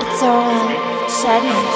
It's all sadness.